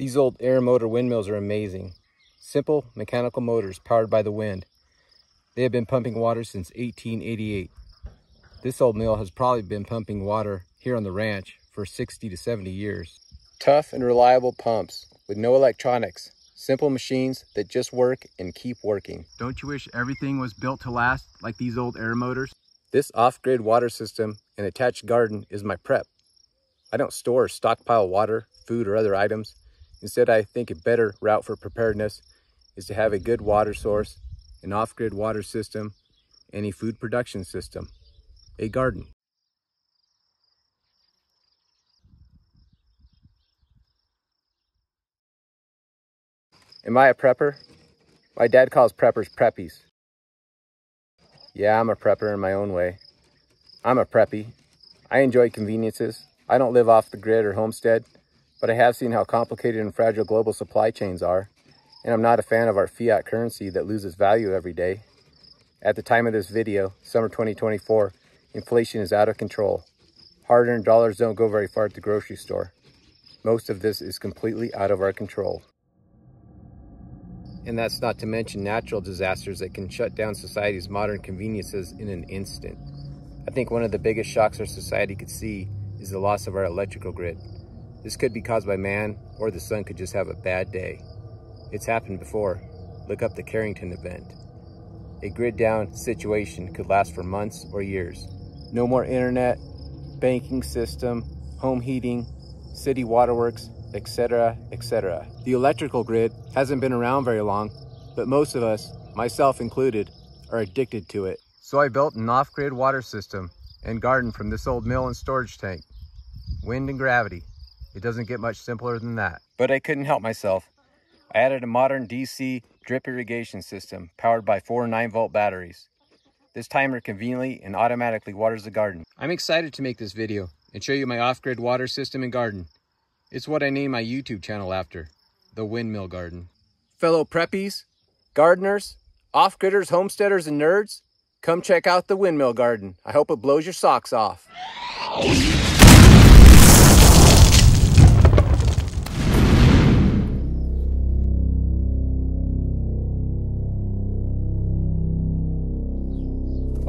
These old Aermotor windmills are amazing. Simple mechanical motors powered by the wind. They have been pumping water since 1888. This old mill has probably been pumping water here on the ranch for 60 to 70 years. Tough and reliable pumps with no electronics. Simple machines that just work and keep working. Don't you wish everything was built to last like these old Aermotors? This off-grid water system and attached garden is my prep. I don't store or stockpile water, food, or other items. Instead, I think a better route for preparedness is to have a good water source, an off-grid water system, and a food production system, a garden. Am I a prepper? My dad calls preppers preppies. Yeah, I'm a prepper in my own way. I'm a preppy. I enjoy conveniences. I don't live off the grid or homestead, but I have seen how complicated and fragile global supply chains are, and I'm not a fan of our fiat currency that loses value every day. At the time of this video, summer 2024, inflation is out of control. Hard-earned dollars don't go very far at the grocery store. Most of this is completely out of our control. And that's not to mention natural disasters that can shut down society's modern conveniences in an instant. I think one of the biggest shocks our society could see is the loss of our electrical grid. This could be caused by man, or the sun could just have a bad day. It's happened before. Look up the Carrington event. A grid down situation could last for months or years. No more internet, banking system, home heating, city waterworks, etc., etc. The electrical grid hasn't been around very long, but most of us, myself included, are addicted to it. So I built an off-grid water system and garden from this old mill and storage tank. Wind and gravity. It doesn't get much simpler than that. But I couldn't help myself. I added a modern DC drip irrigation system powered by four 9-volt batteries. This timer conveniently and automatically waters the garden. I'm excited to make this video and show you my off-grid water system and garden. It's what I named my YouTube channel after, The Windmill Garden. Fellow preppies, gardeners, off-gridders, homesteaders, and nerds, come check out The Windmill Garden. I hope it blows your socks off.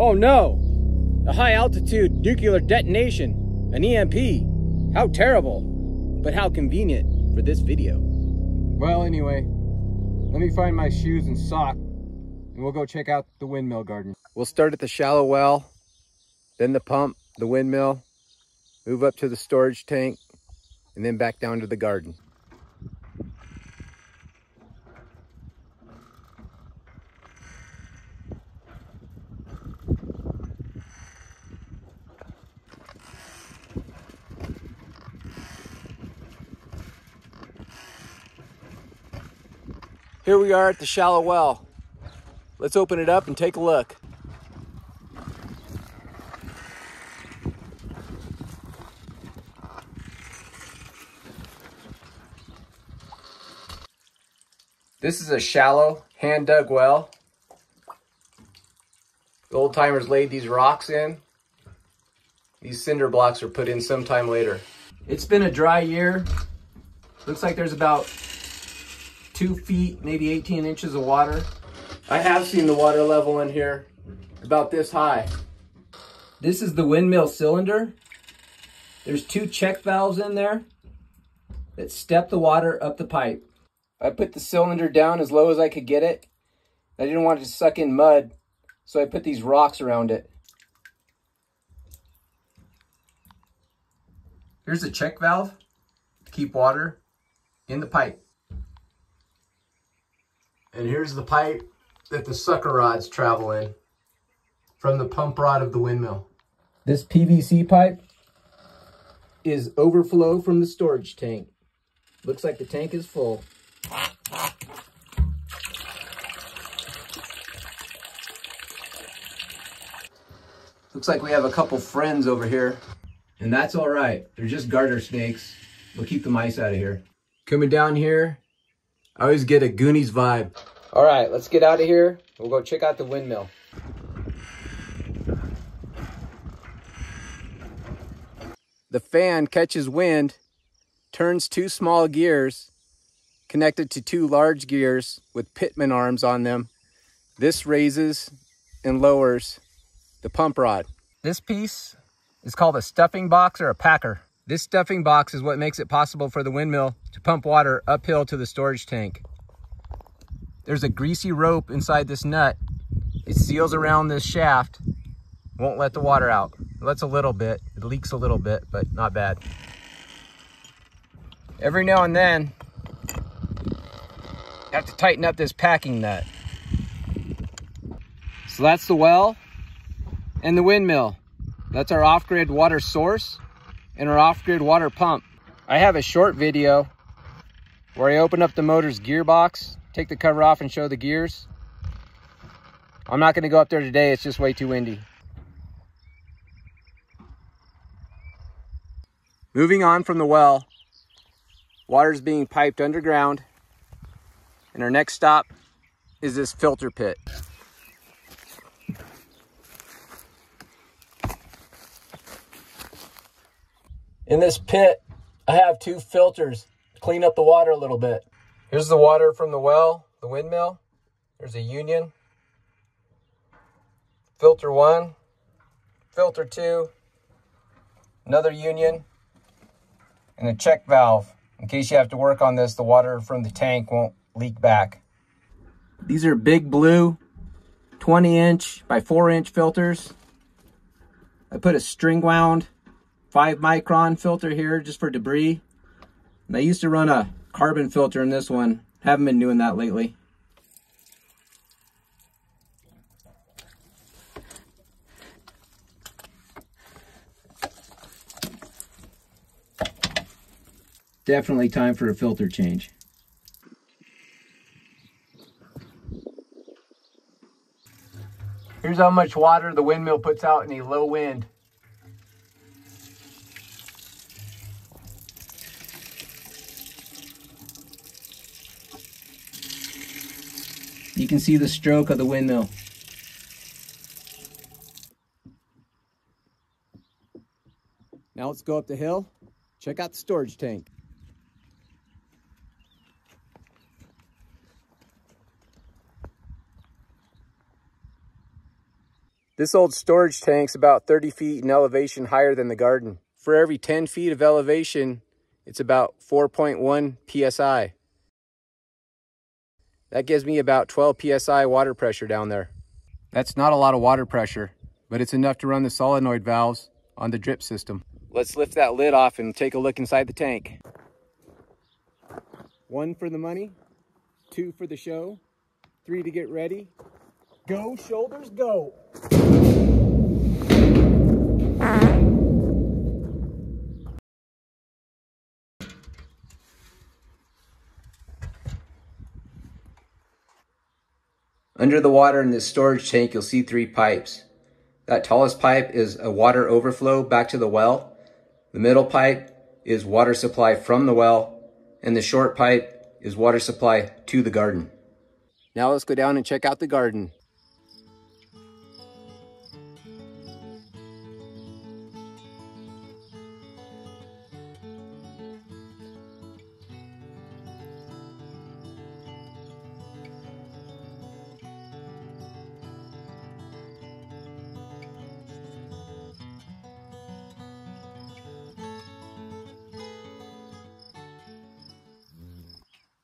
Oh no! A high altitude nuclear detonation, an EMP. How terrible! but how convenient for this video. Well, anyway, let me find my shoes and sock and we'll go check out the windmill garden. We'll start at the shallow well, then the pump, the windmill, move up to the storage tank, and then back down to the garden. Here we are at the shallow well. Let's open it up and take a look. This is a shallow, hand-dug well. The old timers laid these rocks in. These cinder blocks were put in sometime later. It's been a dry year. Looks like there's about two feet, maybe 18 inches of water. I have seen the water level in here about this high. This is the windmill cylinder. There's two check valves in there that step the water up the pipe. I put the cylinder down as low as I could get it. I didn't want it to suck in mud, so I put these rocks around it. Here's a check valve to keep water in the pipe. And here's the pipe that the sucker rods travel in from the pump rod of the windmill. This PVC pipe is overflow from the storage tank. Looks like the tank is full. Looks like we have a couple friends over here. And that's all right. They're just garter snakes. We'll keep the mice out of here. Coming down here, I always get a Goonies vibe. All right, let's get out of here. We'll go check out the windmill. The fan catches wind, turns two small gears, connected to two large gears with pitman arms on them. This raises and lowers the pump rod. This piece is called a stuffing box or a packer. This stuffing box is what makes it possible for the windmill to pump water uphill to the storage tank. There's a greasy rope inside this nut. It seals around this shaft, won't let the water out. It lets a little bit, it leaks a little bit, but not bad. Every now and then, you have to tighten up this packing nut. So that's the well and the windmill. That's our off-grid water source and our off-grid water pump. I have a short video where I open up the motor's gearbox, take the cover off and show the gears. I'm not gonna go up there today, it's just way too windy. Moving on from the well, water is being piped underground and our next stop is this filter pit. In this pit, I have two filters to clean up the water a little bit. Here's the water from the well, the windmill. There's a union. Filter one, filter two, another union, and a check valve. In case you have to work on this, the water from the tank won't leak back. These are big blue 20 inch by 4 inch filters. I put a string wound 5 micron filter here just for debris. And I used to run a carbon filter in this one. Haven't been doing that lately. Definitely time for a filter change. Here's how much water the windmill puts out in a low wind. Can see the stroke of the windmill. Now let's go up the hill, check out the storage tank. This old storage tank's about 30 feet in elevation higher than the garden. For every 10 feet of elevation, it's about 4.1 PSI. That gives me about 12 PSI water pressure down there. That's not a lot of water pressure, but it's enough to run the solenoid valves on the drip system. Let's lift that lid off and take a look inside the tank. One for the money, two for the show, three to get ready. Go, shoulders, go. Under the water in this storage tank, you'll see three pipes. That tallest pipe is a water overflow back to the well. The middle pipe is water supply from the well. And the short pipe is water supply to the garden. Now let's go down and check out the garden.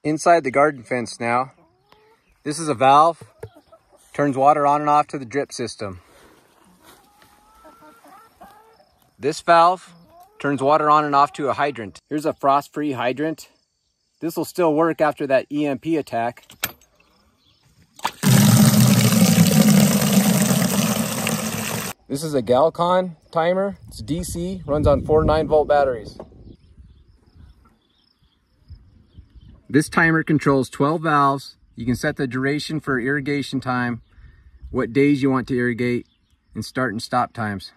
Inside the garden fence now. This is a valve, turns water on and off to the drip system. This valve turns water on and off to a hydrant. Here's a frost-free hydrant. This will still work after that EMP attack. This is a Galcon timer. It's DC, runs on four 9 volt batteries. This timer controls 12 valves. You can set the duration for irrigation time, what days you want to irrigate, and start and stop times.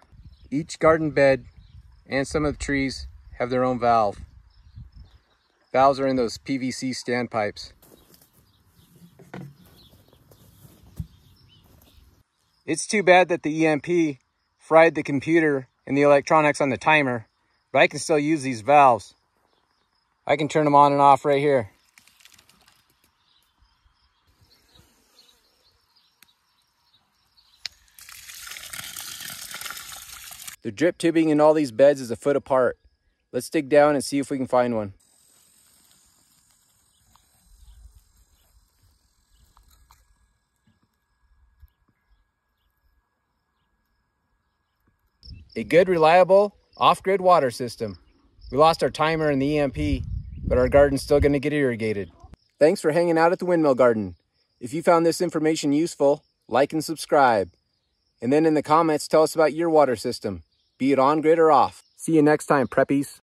Each garden bed and some of the trees have their own valve. Valves are in those PVC standpipes. It's too bad that the EMP fried the computer and the electronics on the timer, but I can still use these valves. I can turn them on and off right here. The drip tubing in all these beds is a foot apart. Let's dig down and see if we can find one. A good, reliable, off-grid water system. We lost our timer and the EMP, but our garden's still going to get irrigated. Thanks for hanging out at the Windmill Garden. If you found this information useful, like and subscribe. And then in the comments, tell us about your water system, be it on grid or off. See you next time, preppies.